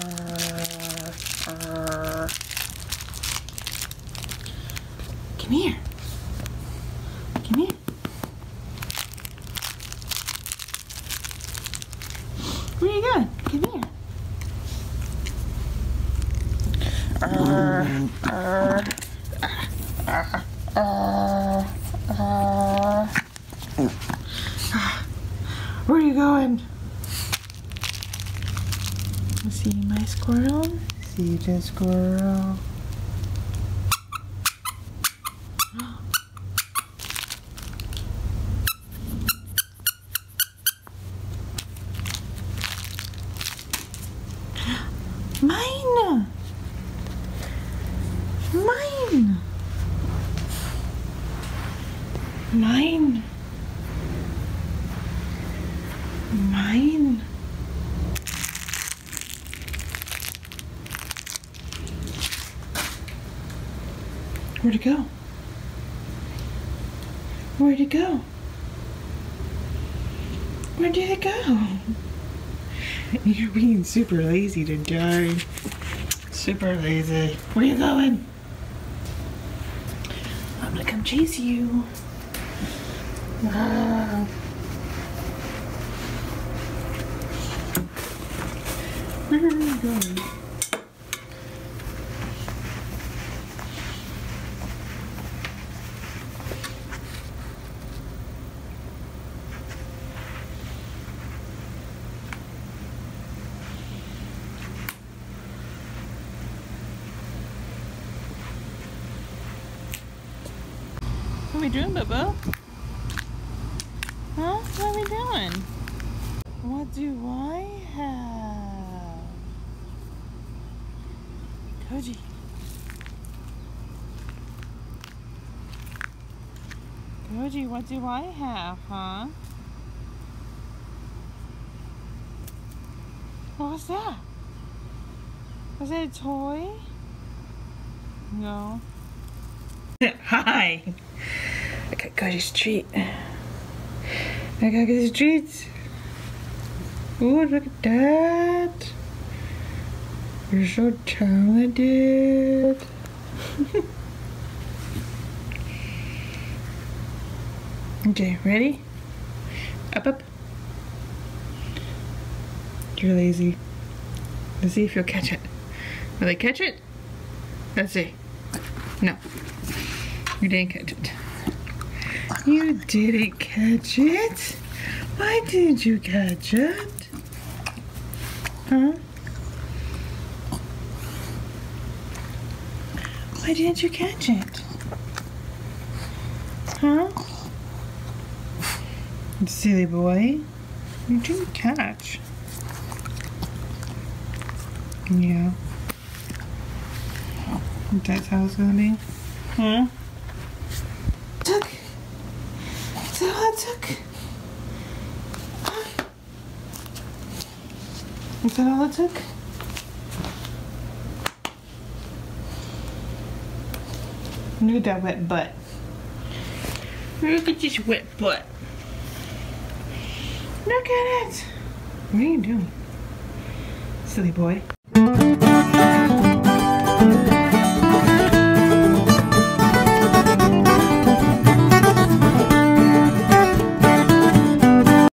Come here. Come here. Where you going? Come here. Where are you going? See my squirrel? See the squirrel? Mine! Mine! Mine! Mine! Where'd it go? Where'd it go? Where did it go? You're being super lazy today. Super lazy. Where are you going? I'm gonna come chase you. Ah. Where are you going? Are we doing, Bubba? Huh? What are we doing? What do I have? Koji. Koji, what do I have, huh? What was that? Was that a toy? No. Hi. I got Koji's treat. I got his treats. Ooh, look at that. You're so talented. okay, ready? Up, up. You're lazy. Let's see if you'll catch it. Will I catch it? Let's see. No. You didn't catch it. You didn't catch it? Why didn't you catch it? Huh? Why didn't you catch it? Huh? Silly boy. You didn't catch. Yeah. That's how it's gonna be. Huh? Took. Is that all it took? Is that all it took? Look at that wet butt. Look at this wet butt. Look at it. What are you doing? Silly boy.